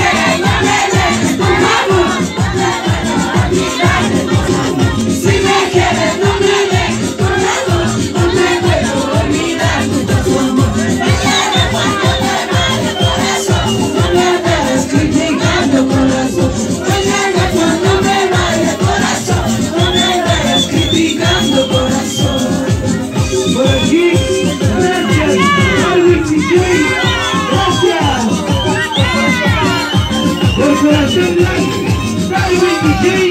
yeah, yeah, yeah. right Life, Barry McGee.